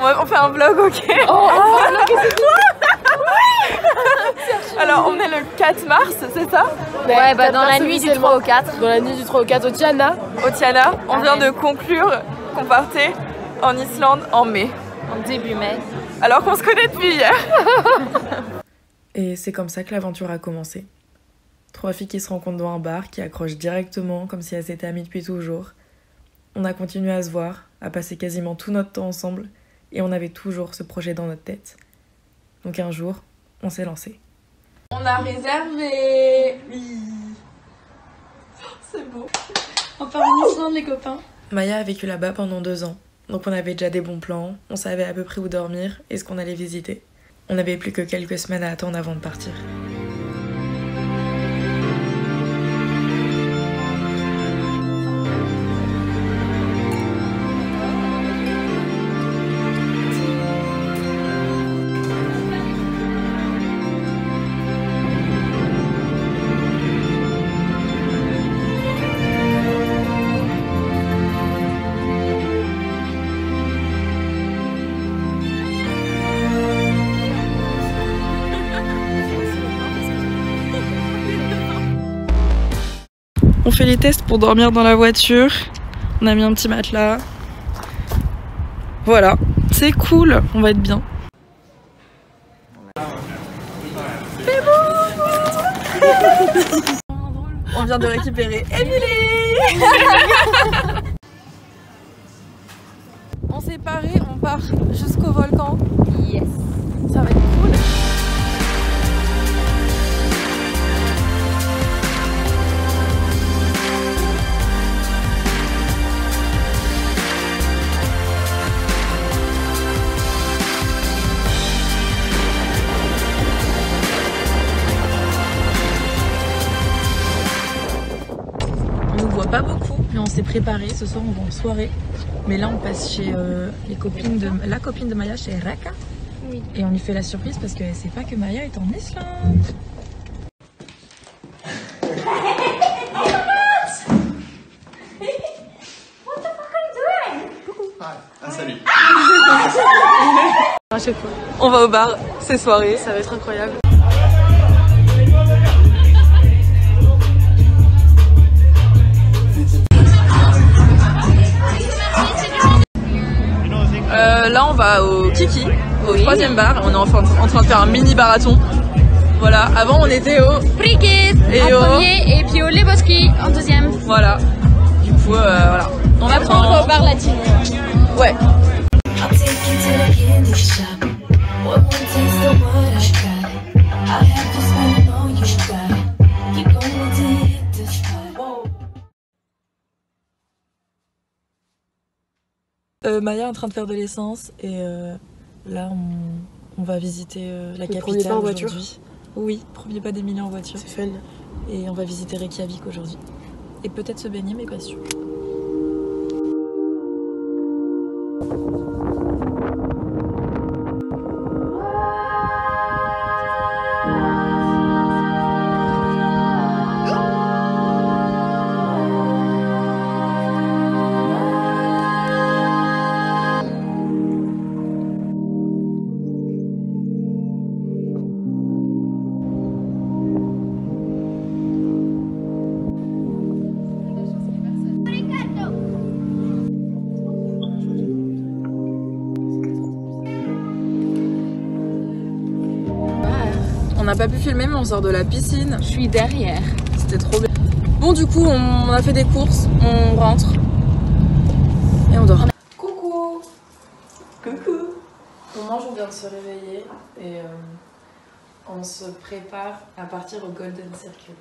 On, fait un vlog, ok oh, Alors, on est le 4 mars, c'est ça Ouais, bah dans la nuit du 3 au 4. Dans la nuit du 3 au 4 au Tiana. Au Tiana, on vient de conclure qu'on partait en Islande en mai. En début mai. Alors qu'on se connaît depuis hier Et c'est comme ça que l'aventure a commencé. Trois filles qui se rencontrent dans un bar, qui accrochent directement comme si elles s'étaient amies depuis toujours. On a continué à se voir, à passer quasiment tout notre temps ensemble, et on avait toujours ce projet dans notre tête. Donc un jour, on s'est lancé. On a réservé Oui C'est beau On part en Islande les copains Maya a vécu là-bas pendant deux ans, donc on avait déjà des bons plans, on savait à peu près où dormir et ce qu'on allait visiter. On n'avait plus que quelques semaines à attendre avant de partir. On fait les tests pour dormir dans la voiture. On a mis un petit matelas. Voilà, c'est cool, on va être bien. on vient de récupérer Emily On s'est paré, on part jusqu'au volcan. Yes Ça va être préparé. Ce soir, on va en soirée. Mais là, on passe chez euh, les copines de la copine de Maya, chez Raka. Oui. Et on lui fait la surprise parce qu'elle sait pas que Maya est en Islande. Ah, salut. On va au bar, c'est soirée. Ça va être incroyable. Là, on va au Kiki, au troisième bar. On est en, en train de faire un mini marathon. Voilà, avant on était au Frikis et en au... premier et puis au Leboski en deuxième. Voilà. Du coup, euh, voilà. On, on apprend au bar latino. Ouais. Euh, Maya est en train de faire de l'essence et euh, là on, on, va visiter euh, la Le capitale en voiture Oui, premier pas d'Emilie en voiture. C'est fun. Et on va visiter Reykjavik aujourd'hui. Et peut-être se baigner mais pas sûr. N'a pas pu filmer mais on sort de la piscine. Je suis derrière. C'était trop bien. Bon du coup on a fait des courses, on rentre et on dort. Coucou Coucou On mange, on vient de se réveiller et euh, on se prépare à partir au Golden Circle.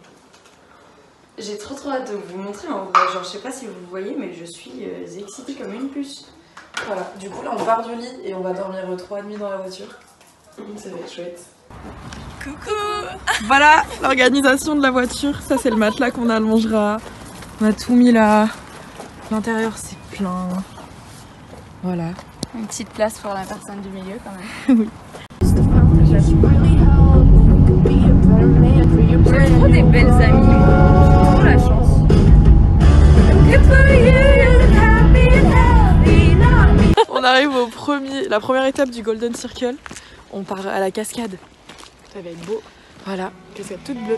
J'ai trop trop hâte de vous montrer en vrai, genre je sais pas si vous voyez mais je suis euh, excitée comme une puce. Voilà, du coup là on part du lit et on va dormir 3 nuits dans la voiture. Ça va être chouette. Coucou Voilà l'organisation de la voiture. Ça, c'est le matelas qu'on allongera. On a tout mis là. L'intérieur, c'est plein. Voilà. Une petite place pour la personne du milieu quand même. oui. J'ai trop des belles amies. J'ai trop la chance. On arrive au premier, la première étape du Golden Circle. On part à la cascade. Ça va être beau. Voilà, cascade toute bleue.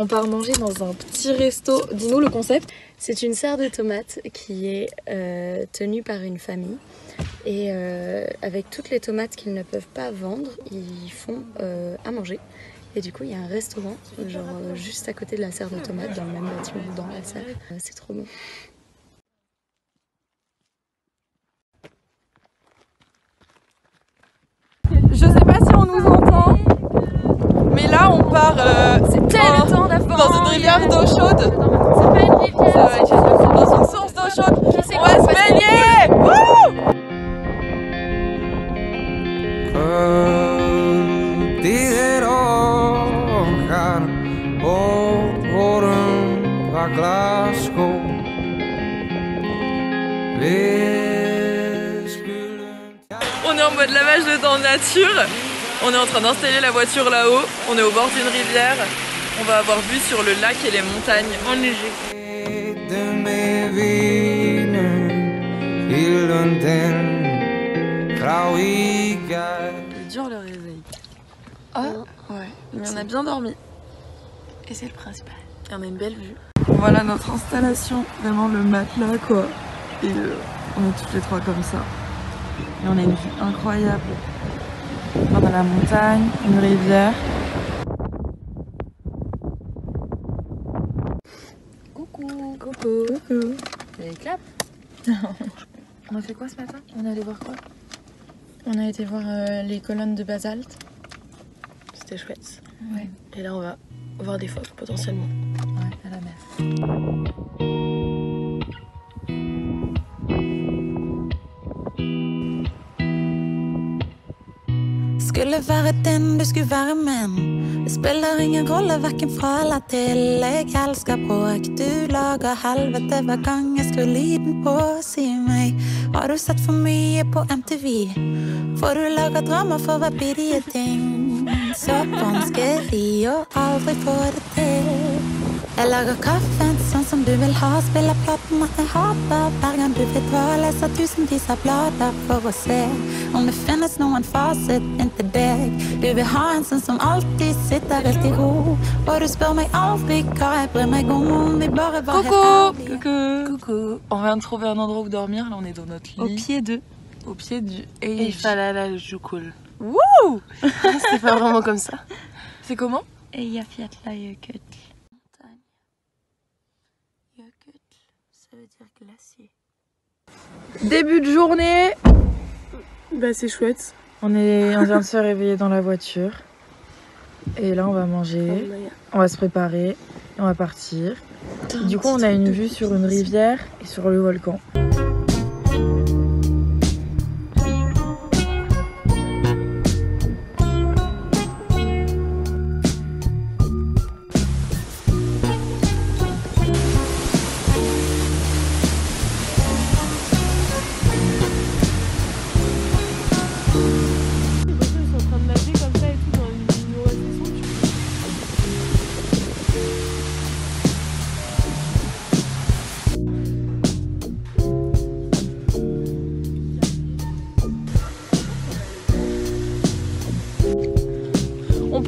On part manger dans un petit resto. Dis-nous le concept. C'est une serre de tomates qui est euh, tenue par une famille. Et euh, avec toutes les tomates qu'ils ne peuvent pas vendre, ils font euh, à manger. Et du coup, il y a un restaurant, genre juste à côté de la serre de tomates, dans le même bâtiment, dans la serre. C'est trop bon. Je sais pas si on nous entend, mais là on part euh, d'eau chaude. C'est pas une rivière. Ça va être dans une source d'eau chaude. On va se baigner Wouh On est en mode lavage de dents nature. On est en train d'installer la voiture là-haut. On est au bord d'une rivière. On va avoir vue sur le lac et les montagnes enneigées. C'est dur le réveil. Ah ouais, mais on a bien dormi. Et c'est le principal. Et on a une belle vue. Voilà notre installation, vraiment le matelas quoi. Et euh, on est toutes les trois comme ça. Et on a une vue incroyable. On a la montagne, une rivière. Coucou. Coucou. Les claps. On a fait quoi ce matin? On est allé voir quoi? On a été voir euh, les colonnes de basalte. C'était chouette. Ouais. Et là on va voir des phoques potentiellement. Ouais, à la mer. Skulle være den du skulle være, men det spiller ingen rolle hverken fra eller til. Jeg elsker bråk, du lager helvete hver gang jeg skrur lyden på. Si meg, har du sett for mye på MTV? For du lager drama for hver bidige ting. Så vanskelig å aldri få det til. Jeg lager kaffen sånn som du vil ha, spiller platene jeg hater. Hver gang du vet hva, leser tusenvis av blader for å se om det finnes noen fasit inntil deg. Du vil ha en sånn som alltid sitter helt i ro. Og du spør meg aldri hva jeg bryr meg om. Vi bare var helt ærlige. Coucou. Coucou. On vient de trouver un endroit où dormir. Là on est dans notre lit. Au pied d'eux. Au pied du Et Eij. Falala Jukul. Wouh C'est pas vraiment comme ça. C'est comment? Eyjafjallajökull. Montagne. Jökull, ça veut dire glacier. Début de journée. Bah c'est chouette. On, est, on vient de se réveiller dans la voiture. Et là, on va manger, on va se préparer, et on va partir. Du coup, on a une vue sur une rivière et sur le volcan.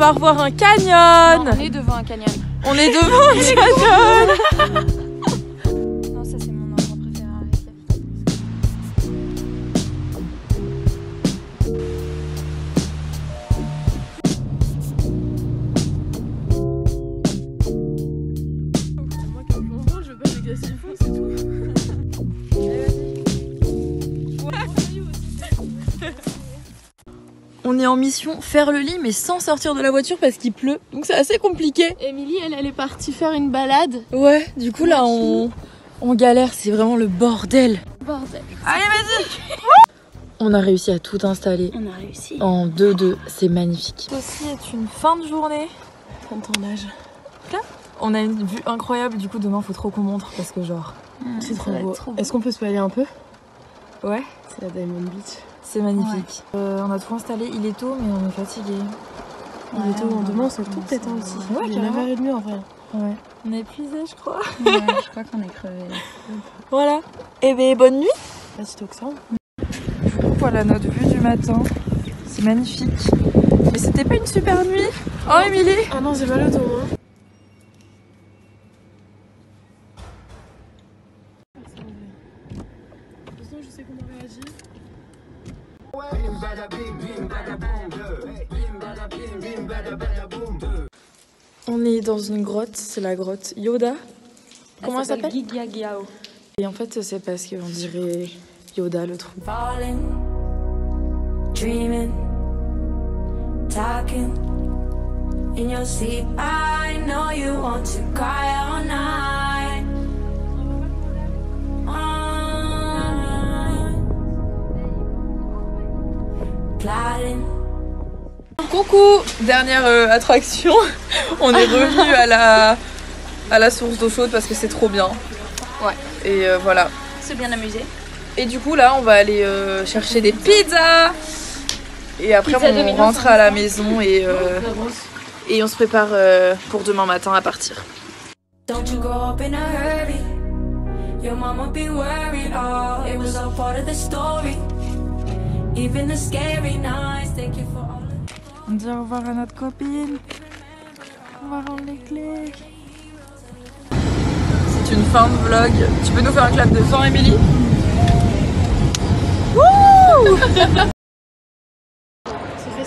On part voir un canyon. Non, on est devant un canyon. On est devant un canyon. est en mission faire le lit, mais sans sortir de la voiture parce qu'il pleut. Donc c'est assez compliqué. Émilie, elle, elle est partie faire une balade. Ouais, du coup là on, on galère, c'est vraiment le bordel. Bordel. Allez, vas-y On a réussi à tout installer On a réussi. en 2-2, c'est magnifique. Ceci est une fin de journée. Prends ton âge. On a une vue incroyable, du coup demain faut trop qu'on montre parce que genre, C'est trop beau. Est-ce qu'on peut se balader un peu? Ouais, C'est la Diamond Beach. C'est magnifique. Euh, on a tout installé, il est tôt mais on est fatigué. Il est tôt, demain on se retrouve peut-être hein, aussi. Ouais, Il est carrément. 9h30 en vrai. Ouais. On est épuisé je crois. Ouais, je crois qu'on est crevé. Voilà. Et ben bonne nuit Pas si tôt que ça. Voilà notre vue du matin. C'est magnifique. Mais c'était pas une super nuit. Oh Émilie Ah non, j'ai mal au dos. Hein. Je sais comment réagir. On est dans une grotte, c'est la grotte Yoda. Comment elle s'appelle Gigagiao. Et en fait c'est parce qu'on dirait Yoda le trou. Falling, dreaming, talking in your sleep. I know you want to cry Coucou Dernière euh, attraction. On est revenu à la, à la source d'eau chaude parce que c'est trop bien. Ouais. Et euh, voilà. C'est bien amusé. Et du coup là on va aller euh, chercher des pizzas. Et après Pizza on rentre hein. à la maison et, euh, et on se prépare euh, pour demain matin à partir. Don't you grow up in a hurry. Your mama be worried. Oh, it was all part of the story. Even the scary nights. Thank you for On dit au revoir à notre copine. On va rendre les clés. C'est une fin de vlog. Tu peux nous faire un clap de fin, Émilie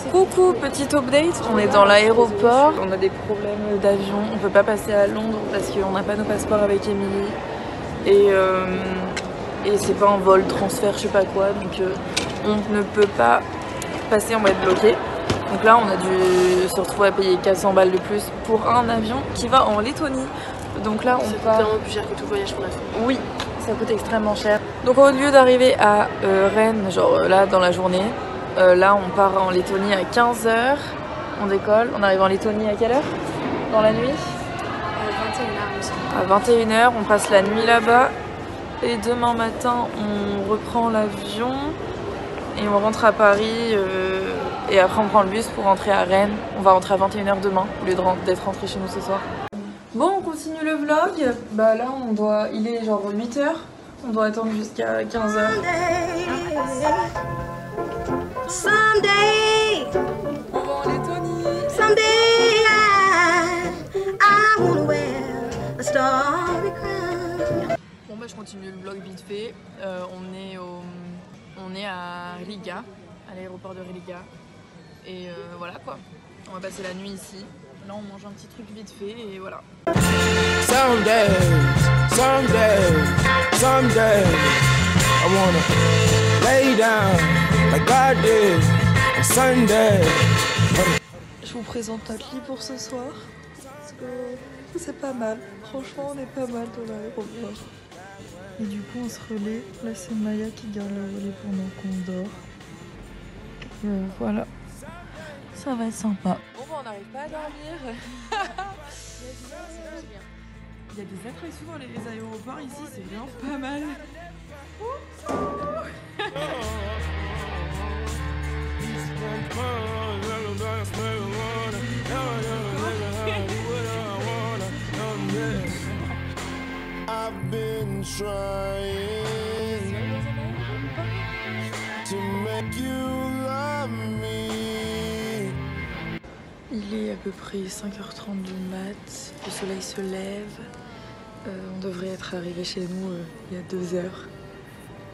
Coucou, petit update. On est dans l'aéroport. On a des problèmes d'avion. On peut pas passer à Londres parce qu'on n'a pas nos passeports avec Émilie. Et, euh, et c'est pas un vol transfert, je sais pas quoi. Donc euh, on ne peut pas passer en mode bloqué. Donc là, on a dû se retrouver à payer 400 balles de plus pour un avion qui va en Lettonie. Donc là, on C'est part. vraiment plus cher que tout voyage qu'on a fait. Oui, ça coûte extrêmement cher. Donc au lieu d'arriver à euh, Rennes, genre euh, là dans la journée, euh, là on part en Lettonie à 15h. On décolle. On arrive en Lettonie à quelle heure? Dans la nuit? À 21h, on passe la nuit là-bas. Et demain matin, on reprend l'avion et on rentre à Paris. euh, et après, on prend le bus pour rentrer à Rennes. On va rentrer à 21h demain au lieu d'être rentré chez nous ce soir. Bon, on continue le vlog. Bah là, on doit. Il est genre 8h. On doit attendre jusqu'à 15h. Someday, On va en Lettonie. someday I, wear a starry crown. Bon bah je continue le vlog vite fait. Euh, on est au, on est à Riga, à l'aéroport de Riga. Et euh, voilà quoi. On va passer la nuit ici. Là on mange un petit truc vite fait et voilà. Someday, someday, someday, I wanna lay down like I did on Sunday. Je vous présente notre lit pour ce soir. Parce que c'est pas mal. Franchement on est pas mal dans l'aéroport. Et du coup on se relaie. Là c'est Maya qui garde le relais pendant qu'on dort. Et, euh, voilà. Ça va être sympa. Bon bah on n'arrive pas à dormir. Il y a des attractions dans les aéroports ici, c'est vraiment pas mal. Peu près 5h30 du mat, le soleil se lève. Euh, on devrait être arrivé chez nous euh, il y a deux heures.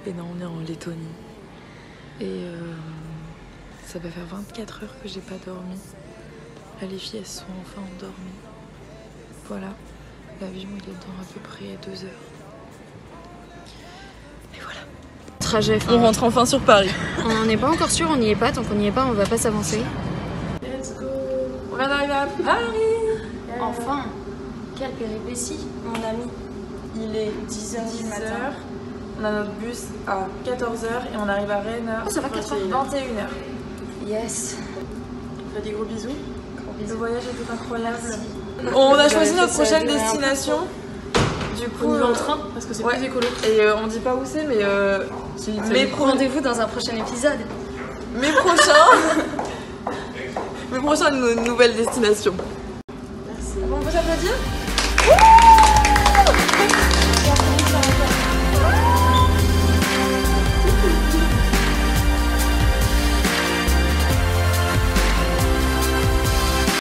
Et non, on est en Lettonie. Et euh, ça va faire 24 heures que j'ai pas dormi. Là, les filles, elles sont enfin endormies. Voilà, l'avion il est dans à peu près deux heures. Et voilà. trajet. On rentre enfin sur Paris. on n'est pas encore sûr, on n'y est pas. Tant qu'on n'y est pas, on va pas s'avancer. Let's go On vient d'arriver à Paris Enfin, quelle péripétie, mon ami. Il est 10h du matin. On a notre bus à 14h et on arrive à Rennes à Oh, ça va, 4 heures. 21h. Yes. On fait des gros bisous. Gros Le voyage était incroyable. On a choisi notre prochaine destination. Du coup, On y va en euh, train parce que c'est ouais. plus écolo. Et euh, on dit pas où c'est, mais euh, pro- Rendez-vous dans un prochain épisode. mes prochains. mes prochaines nouvelles destinations.